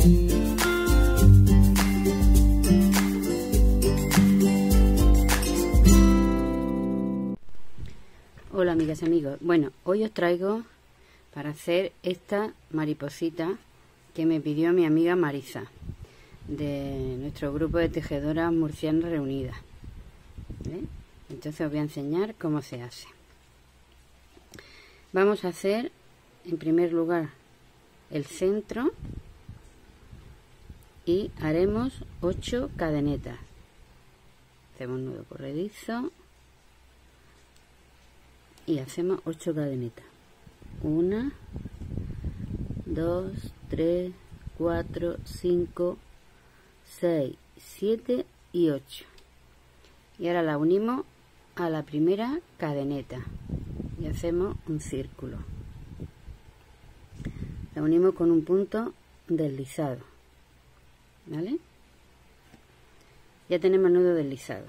Hola amigas y amigos, bueno, hoy os traigo para hacer esta mariposita que me pidió mi amiga Marisa de nuestro grupo de tejedoras murcianas reunidas. Entonces os voy a enseñar cómo se hace. Vamos a hacer en primer lugar el centro y haremos 8 cadenetas. Hacemos nudo corredizo y hacemos 8 cadenetas. 1, 2, 3, 4, 5, 6, 7 y 8. Y ahora la unimos a la primera cadeneta y hacemos un círculo. La unimos con un punto deslizado. ¿Vale? Ya tenemos nudo deslizado.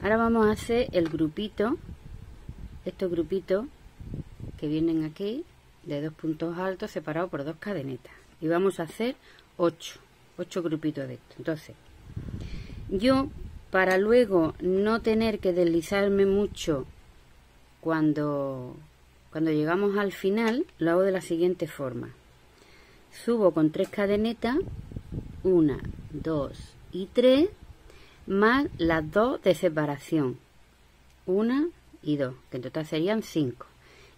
Ahora vamos a hacer el grupito, estos grupitos que vienen aquí de dos puntos altos separados por dos cadenetas. Y vamos a hacer 8, 8 grupitos de esto. Entonces, yo para luego no tener que deslizarme mucho cuando, cuando llegamos al final, lo hago de la siguiente forma. Subo con tres cadenetas, una, dos y tres, más las dos de separación, una y dos, que en total serían cinco.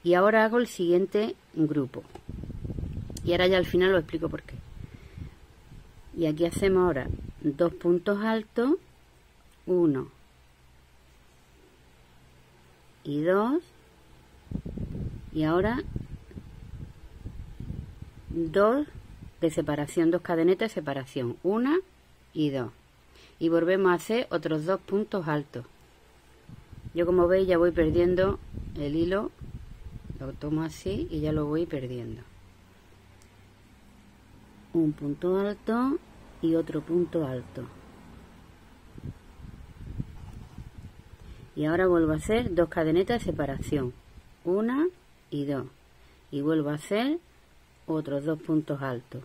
Y ahora hago el siguiente grupo. Y ahora ya al final lo explico por qué. Y aquí hacemos ahora dos puntos altos, uno y dos. Y ahora dos de separación, dos cadenetas de separación, una y dos. Y volvemos a hacer otros dos puntos altos. Yo como veis ya voy perdiendo el hilo lo tomo así y ya lo voy perdiendo un punto alto y otro punto alto y ahora vuelvo a hacer dos cadenetas de separación una y dos y vuelvo a hacer otros dos puntos altos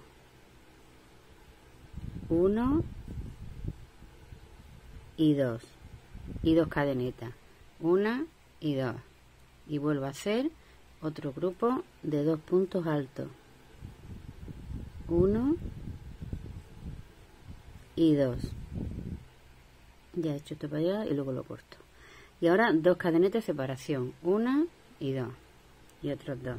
uno y dos y dos cadenetas. Una y dos. Y vuelvo a hacer otro grupo de dos puntos altos. Uno y dos. Ya he hecho esto para allá y luego lo corto. Y ahora dos cadenetas de separación. Una y dos. Y otros dos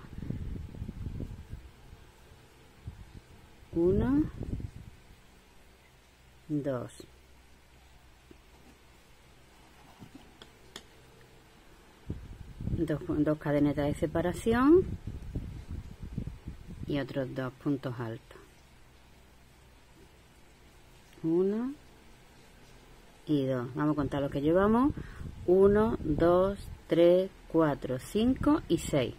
uno dos dos, cadenetas de separación y otros dos puntos altos. Uno y dos. Vamos a contar lo que llevamos. 1 2 3 4 5 y 6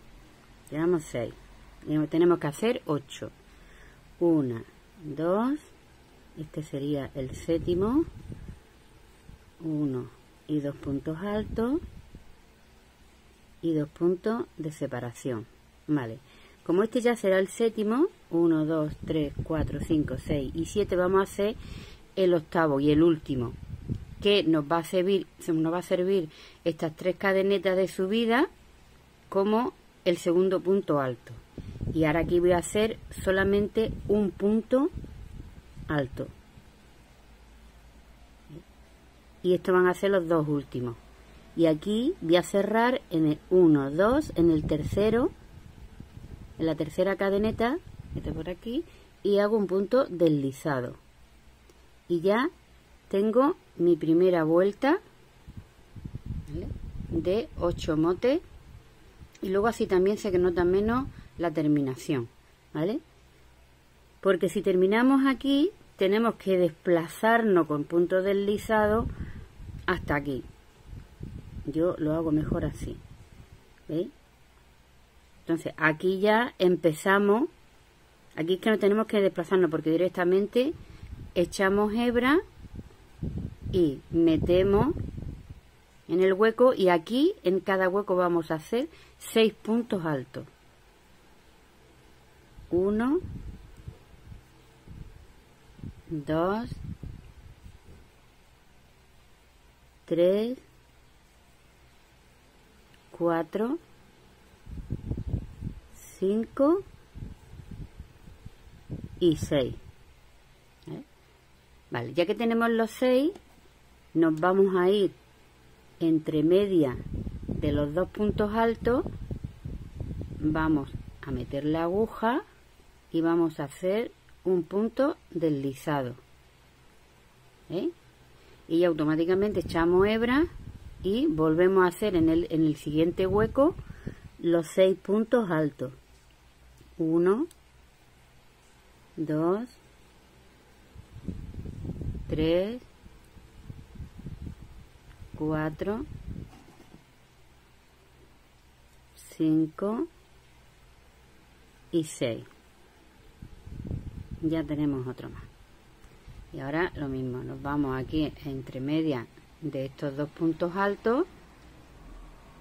llevamos 6 tenemos que hacer 8 1 2 este sería el séptimo 1 y dos puntos altos y dos puntos de separación. Vale, como este ya será el séptimo, 1, 2, 3, 4, 5, 6 y 7, vamos a hacer el octavo y el último, que nos va a servir, nos va a servir estas tres cadenetas de subida como el segundo punto alto. Y ahora aquí voy a hacer solamente un punto alto. Y estos van a ser los dos últimos y aquí voy a cerrar en el 1, 2, en el tercero, en la tercera cadeneta, por aquí, y hago un punto deslizado. Y ya tengo mi primera vuelta de 8 motes y luego así también se nota menos la terminación, ¿vale? Porque si terminamos aquí, tenemos que desplazarnos con punto deslizado hasta aquí. Yo lo hago mejor así ¿veis? entonces aquí ya empezamos. Aquí es que no tenemos que desplazarnos porque directamente echamos hebra y metemos en el hueco y aquí en cada hueco vamos a hacer seis puntos altos. Uno 2 3 4 5 y 6 ¿Eh? vale ya que tenemos los 6 nos vamos a ir entre media de los dos puntos altos vamos a meter la aguja y vamos a hacer un punto deslizado ¿eh? y automáticamente echamos hebra y volvemos a hacer en el, en el siguiente hueco los seis puntos altos 1 2 3 4 5 y 6 ya tenemos otro más. Y ahora lo mismo nos vamos aquí entre media de estos dos puntos altos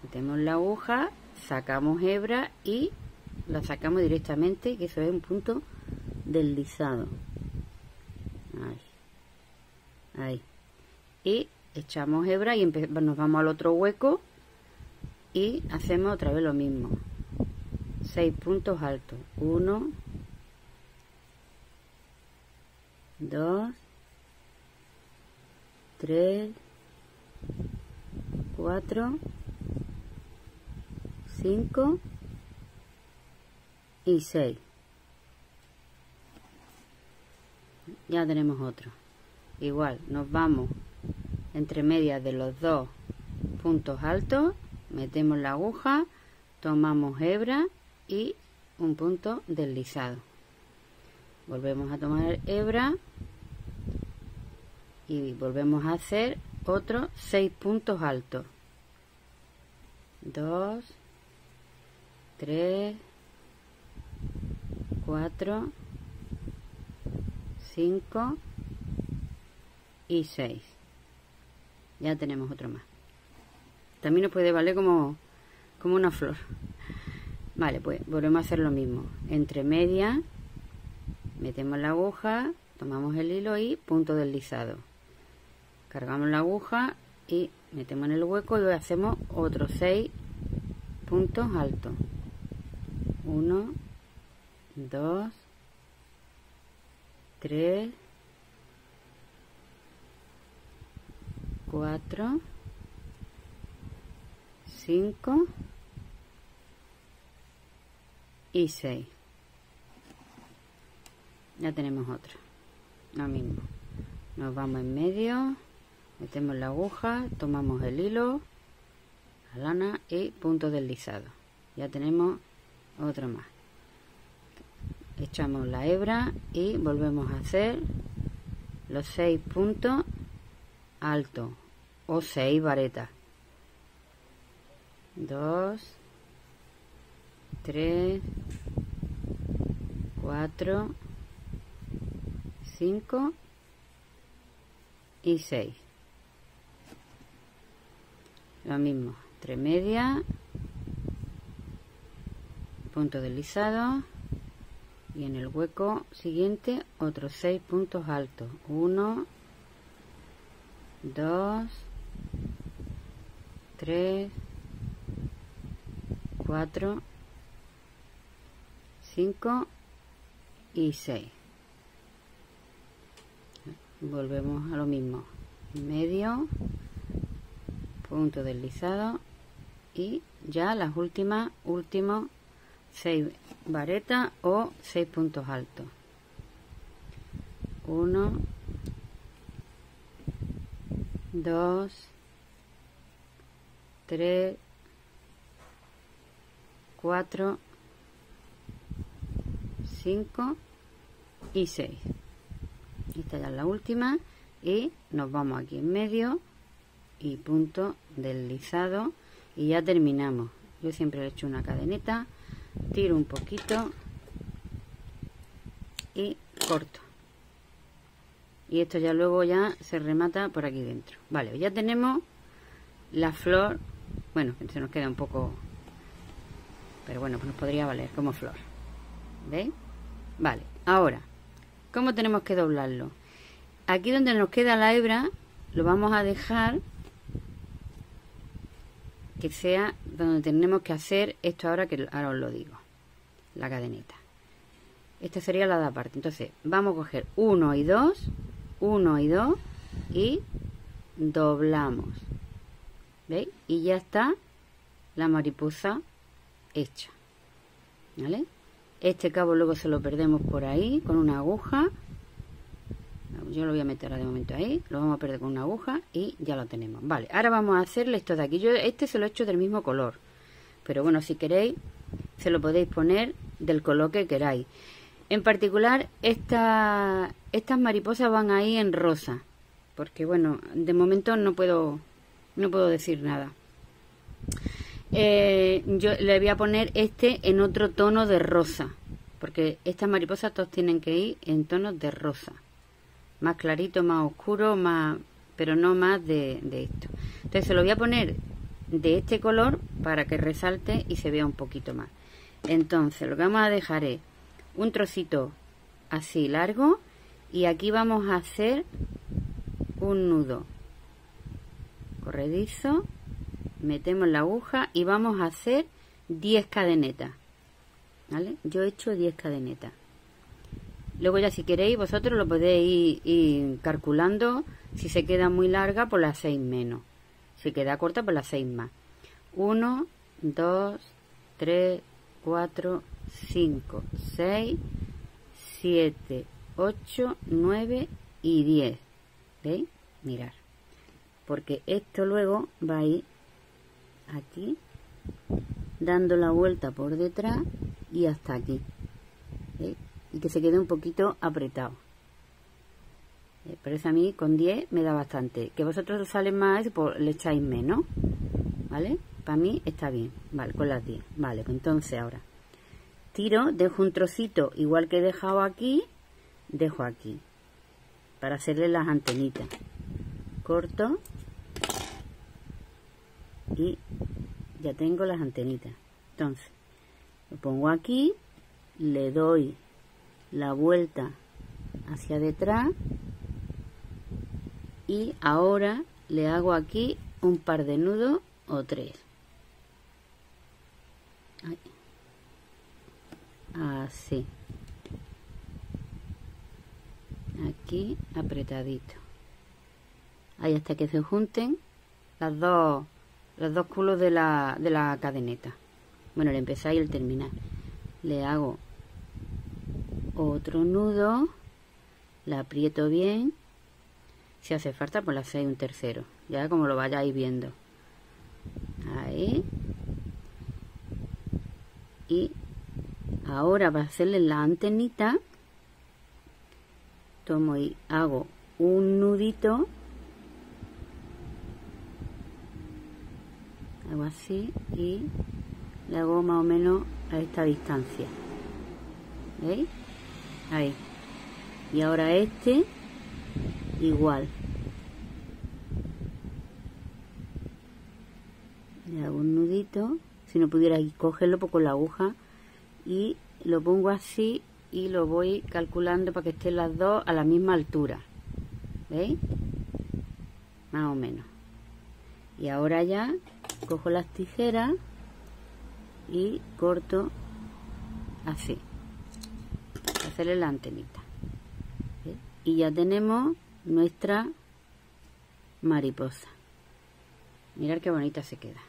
metemos la aguja sacamos hebra y la sacamos directamente que eso es un punto deslizado. Ahí, ahí. y echamos hebra y nos vamos al otro hueco y hacemos otra vez lo mismo. 6 puntos altos. 1 2 3 4 5 y 6 ya tenemos otro. Igual nos vamos entre medias de los dos puntos altos metemos la aguja tomamos hebra y un punto deslizado volvemos a tomar hebra y volvemos a hacer otros 6 puntos altos. 2 3 4 5 y 6 ya tenemos otro más. También nos puede valer como, como una flor. Vale pues volvemos a hacer lo mismo. Entre medias metemos la aguja tomamos el hilo y punto deslizado cargamos la aguja y metemos en el hueco y hacemos otros 6 puntos altos. 1 2 3 4 5 y 6 ya tenemos otro lo mismo. Nos vamos en medio metemos la aguja tomamos el hilo la lana y punto deslizado ya tenemos otro más. Echamos la hebra y volvemos a hacer los seis puntos altos o seis varetas. 2 3 4 5 y 6 lo mismo tres media punto deslizado y en el hueco siguiente otros 6 puntos altos. 1 2 3 4 5 y 6 volvemos a lo mismo. Medio punto deslizado y ya las últimas últimos 6 varetas o 6 puntos altos. 1 2 3 4 5 y 6 esta ya es la última y nos vamos aquí en medio y punto deslizado y ya terminamos. Yo siempre le echo una cadeneta tiro un poquito y corto. Y esto ya luego ya se remata por aquí dentro. Vale ya tenemos la flor. Bueno se nos queda un poco pero bueno pues nos podría valer como flor. ¿veis? vale ahora ¿cómo tenemos que doblarlo? aquí donde nos queda la hebra lo vamos a dejar que sea donde tenemos que hacer esto ahora que ahora os lo digo la cadeneta esta sería la de aparte entonces vamos a coger 1 y 2 1 y 2 y doblamos ¿veis? y ya está la mariposa hecha ¿vale? Este cabo luego se lo perdemos por ahí con una aguja. Yo lo voy a meter de momento ahí lo vamos a perder con una aguja y ya lo tenemos. Vale ahora vamos a hacerle esto de aquí. Yo este se lo he hecho del mismo color pero bueno si queréis se lo podéis poner del color que queráis. En particular esta, estas mariposas van ahí en rosa porque bueno de momento no puedo no puedo decir nada eh, yo le voy a poner este en otro tono de rosa porque estas mariposas todos tienen que ir en tonos de rosa más clarito, más oscuro, más pero no más de, esto. Entonces se lo voy a poner de este color para que resalte y se vea un poquito más. Entonces lo que vamos a dejar es un trocito así largo y aquí vamos a hacer un nudo corredizo metemos la aguja y vamos a hacer 10 cadenetas ¿vale? yo he hecho 10 cadenetas Luego ya si queréis vosotros lo podéis ir, calculando. Si se queda muy larga, por las 6 menos. Si queda corta, por las 6 más. 1, 2, 3, 4, 5, 6, 7, 8, 9 y 10. ¿Veis? Mirar. Porque esto luego va a ir aquí, dando la vuelta por detrás y hasta aquí. ¿Veis? y que se quede un poquito apretado. Eh, pero eso a mí con 10 me da bastante. Que vosotros os salen más, pues le echáis menos. ¿Vale? Para mí está bien. Vale, con las 10. Vale, pues entonces ahora tiro, dejo un trocito igual que he dejado aquí, dejo aquí. Para hacerle las antenitas. Corto. Y ya tengo las antenitas. Entonces, lo pongo aquí, le doy la vuelta hacia detrás y ahora le hago aquí un par de nudos o tres. Así. Aquí apretadito. Ahí hasta que se junten las dos los dos culos de la, de la cadeneta. Bueno el empezar y el terminar. Le hago otro nudo la aprieto bien. Si hace falta pues le hacéis un tercero. Ya como lo vayáis viendo. Ahí. Y ahora para hacerle la antenita tomo y hago un nudito hago así y le hago más o menos a esta distancia. ¿veis? ahí. Y ahora este igual. Le hago un nudito. Si no pudiera cogerlo pues con la aguja. Y lo pongo así y lo voy calculando para que estén las dos a la misma altura. ¿veis? más o menos. Y ahora ya cojo las tijeras y corto así hacerle la antenita y ya tenemos nuestra mariposa. Mirar qué bonita se queda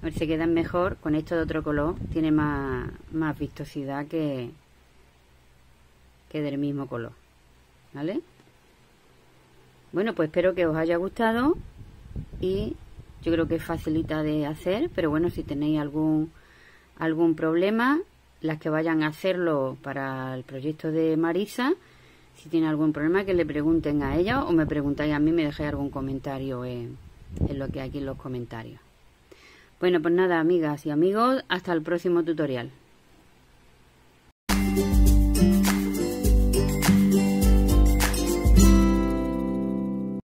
a ver si quedan mejor con esto de otro color tiene más, más vistosidad que que del mismo color ¿vale? bueno pues espero que os haya gustado y yo creo que es facilita de hacer pero bueno si tenéis algún algún problema las que vayan a hacerlo para el proyecto de Marisa, si tiene algún problema, que le pregunten a ella o me preguntáis a mí, me dejéis algún comentario en, en lo que hay aquí en los comentarios. Bueno, pues nada, amigas y amigos, hasta el próximo tutorial.